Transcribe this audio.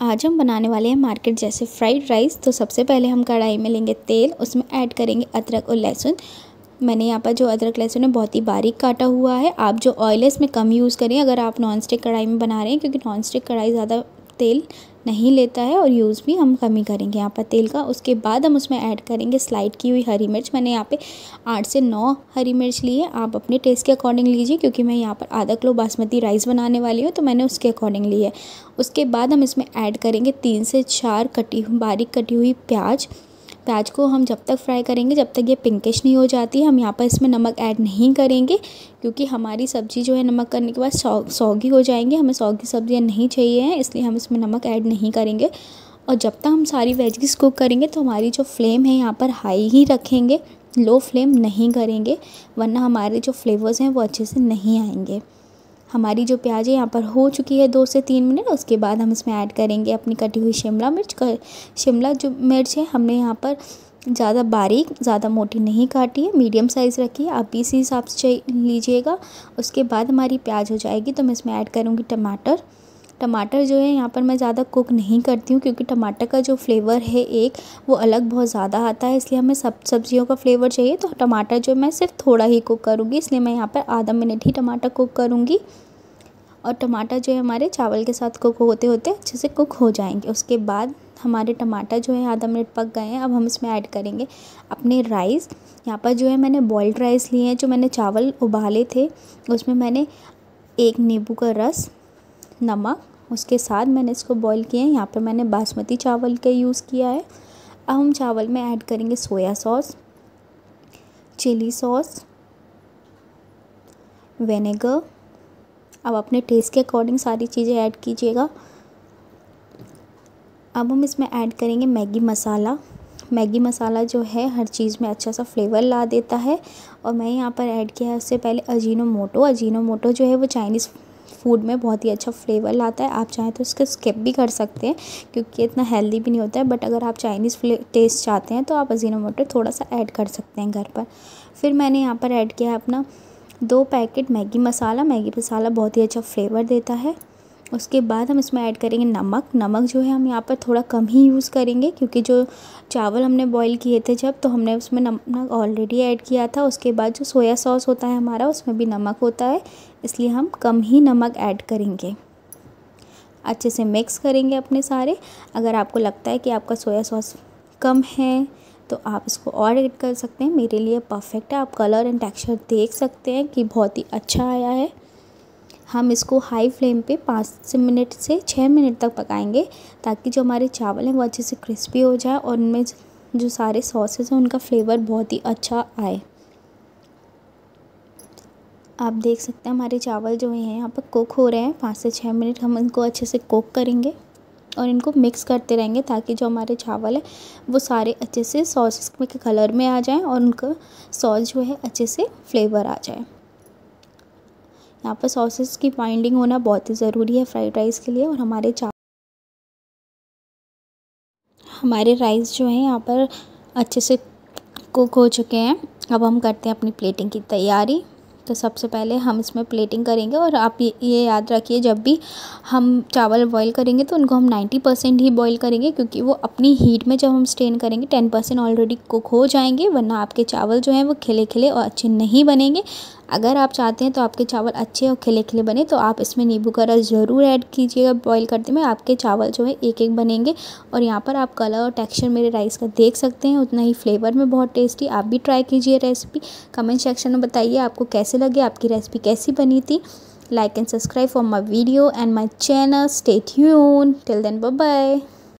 आज हम बनाने वाले हैं मार्केट जैसे फ्राइड राइस। तो सबसे पहले हम कढ़ाई में लेंगे तेल, उसमें ऐड करेंगे अदरक और लहसुन। मैंने यहाँ पर जो अदरक, लहसुन है, बहुत ही बारीक काटा हुआ है। आप जो ऑयल है, इसमें कम यूज़ करें। अगर आप नॉन स्टिक कढ़ाई में बना रहे हैं, क्योंकि नॉन स्टिक कढ़ाई ज़्यादा तेल नहीं लेता है और यूज़ भी हम कमी करेंगे। यहाँ पर तेल का, उसके बाद हम उसमें ऐड करेंगे स्लाइड की हुई हरी मिर्च। मैंने यहाँ पे आठ से नौ हरी मिर्च ली है। आप अपने टेस्ट के अकॉर्डिंग लीजिए, क्योंकि मैं यहाँ पर आधा किलो बासमती राइस बनाने वाली हूँ तो मैंने उसके अकॉर्डिंग ली है। उसके बाद हम इसमें ऐड करेंगे तीन से चार कटी बारीक कटी हुई प्याज। प्याज को हम जब तक फ्राई करेंगे, जब तक ये पिंकिश नहीं हो जाती, हम यहाँ पर इसमें नमक ऐड नहीं करेंगे, क्योंकि हमारी सब्ज़ी जो है नमक करने के बाद सौ, सौगी हो जाएँगी, हमें सौगी सब्ज़ियाँ नहीं चाहिए हैं, इसलिए हम इसमें नमक ऐड नहीं करेंगे। और जब तक हम सारी वेजिस कुक करेंगे तो हमारी जो फ्लेम है यहाँ पर हाई ही रखेंगे लो फ्लेम नहीं करेंगे, वरना हमारे जो फ्लेवर्स हैं वो अच्छे से नहीं आएँगे। हमारी जो प्याज है यहाँ पर हो चुकी है दो से तीन मिनट, उसके बाद हम इसमें ऐड करेंगे अपनी कटी हुई शिमला मिर्च। कर शिमला जो मिर्च है, हमने यहाँ पर ज़्यादा बारीक, ज़्यादा मोटी नहीं काटी है मीडियम साइज़ रखी है। आप इसी हिसाब से लीजिएगा, उसके बाद हमारी प्याज हो जाएगी तो मैं इसमें ऐड करूँगी टमाटर। टमाटर जो है, यहाँ पर मैं ज़्यादा कुक नहीं करती हूँ, क्योंकि टमाटर का जो फ्लेवर है एक, वो अलग बहुत ज़्यादा आता है, इसलिए हमें सब सब्जियों का फ्लेवर चाहिए। तो टमाटर जो मैं सिर्फ़ थोड़ा ही कुक करूँगी, इसलिए मैं यहाँ पर आधा मिनट ही टमाटर कुक करूँगी। और टमाटर जो है, हमारे चावल के साथ कुक होते होते अच्छे से कुक हो जाएँगे। उसके बाद हमारे टमाटर जो है, आधा मिनट पक गए हैं, अब हम इसमें ऐड करेंगे अपने राइस। यहाँ पर जो है, मैंने बॉइल्ड राइस लिए हैं, जो मैंने चावल उबाले थे, उसमें मैंने एक नींबू का रस नमक, उसके साथ मैंने इसको बॉईल किया है। यहाँ पर मैंने बासमती चावल का यूज़ किया है। अब हम चावल में ऐड करेंगे soya sauce chilli sauce vinegar अब अपने टेस्ट के अकॉर्डिंग सारी चीज़ें ऐड कीजिएगा। अब हम इसमें ऐड करेंगे मैगी मसाला। मैगी मसाला जो है, हर चीज़ में अच्छा सा फ्लेवर ला देता है। और मैं यहाँ पर ऐड किया है उससे पहले अजीनो मोटो अजीनो मोटो जो है वो चाइनीज़ फ़ूड में बहुत ही अच्छा फ्लेवर लाता है। आप चाहें तो इसको स्किप भी कर सकते हैं, क्योंकि इतना हेल्दी भी नहीं होता है बट अगर आप चाइनीज़ टेस्ट चाहते हैं तो आप अजीनो मोटो थोड़ा सा ऐड कर सकते हैं घर पर। फिर मैंने यहाँ पर ऐड किया है अपना दो packet Maggi masala. Maggi masala बहुत ही अच्छा फ्लेवर देता है। उसके बाद हम इसमें ऐड करेंगे नमक। नमक जो है हम यहाँ पर थोड़ा कम ही यूज़ करेंगे क्योंकि जो चावल हमने बॉईल किए थे जब तो हमने उसमें नमक ऑलरेडी ऐड किया था। उसके बाद जो सोया सॉस होता है हमारा, उसमें भी नमक होता है। इसलिए हम कम ही नमक ऐड करेंगे। अच्छे से मिक्स करेंगे अपने सारे। अगर आपको लगता है कि आपका सोया सॉस कम है तो आप इसको और एड कर सकते हैं। मेरे लिए परफेक्ट है। आप कलर एंड टेक्सचर देख सकते हैं कि बहुत ही अच्छा आया है। हम इसको हाई फ्लेम पे पाँच से मिनट से छः मिनट तक पकाएँगे, ताकि जो हमारे चावल हैं वो अच्छे से क्रिस्पी हो जाए और उनमें जो सारे सॉसेस हैं उनका फ्लेवर बहुत ही अच्छा आए। आप देख सकते हैं हमारे चावल जो हैं, यहाँ पर कुक हो रहे हैं। पाँच से छः मिनट हम इनको अच्छे से कुक करेंगे और इनको मिक्स करते रहेंगे, ताकि जो हमारे चावल है वो सारे अच्छे से सॉस के कलर में आ जाएँ और उनका सॉस जो है अच्छे से फ्लेवर आ जाए। यहाँ पर सॉसेस की बाइंडिंग होना बहुत ही ज़रूरी है फ्राइड राइस के लिए और हमारे चावल हमारे राइस जो हैं यहाँ पर अच्छे से कुक हो चुके हैं। अब हम करते हैं अपनी प्लेटिंग की तैयारी। तो सबसे पहले हम इसमें प्लेटिंग करेंगे और आप ये याद रखिए, जब भी हम चावल बॉईल करेंगे तो उनको हम नाइन्टी परसेंट ही बॉईल करेंगे क्योंकि वो अपनी हीट में जब हम स्टेन करेंगे टेन परसेंट ऑलरेडी कुक हो जाएँगे, वरना आपके चावल जो हैं वो खिले खिले और अच्छे नहीं बनेंगे। अगर आप चाहते हैं तो आपके चावल अच्छे और खिले खिले बने तो आप इसमें नींबू का रस ज़रूर ऐड कीजिएगा। बॉईल करते में आपके चावल जो है एक एक बनेंगे। और यहाँ पर आप कलर और टेक्सचर मेरे राइस का देख सकते हैं, उतना ही फ्लेवर में बहुत टेस्टी। आप भी ट्राई कीजिए रेसिपी। कमेंट सेक्शन में बताइए आपको कैसे लगे, आपकी रेसिपी कैसी बनी थी। Like and subscribe for my video and my channel. Stay tune till then bye